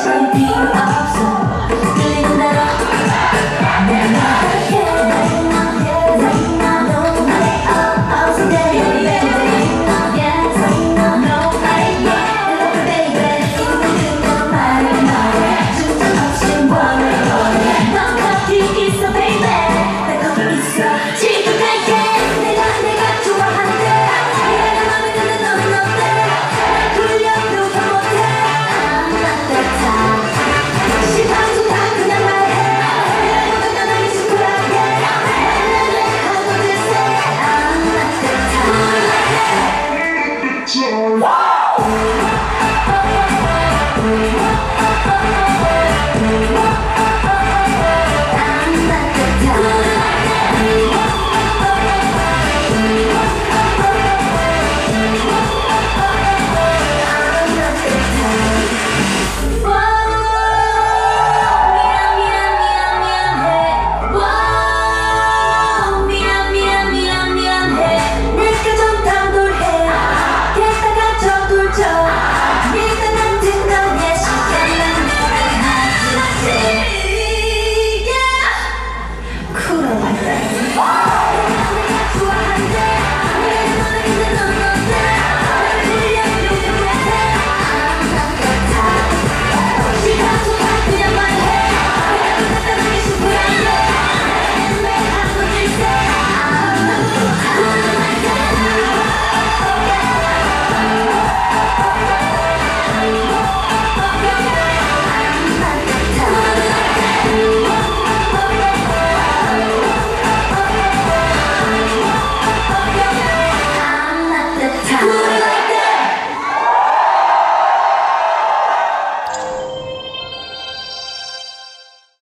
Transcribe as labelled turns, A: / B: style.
A: from being awesome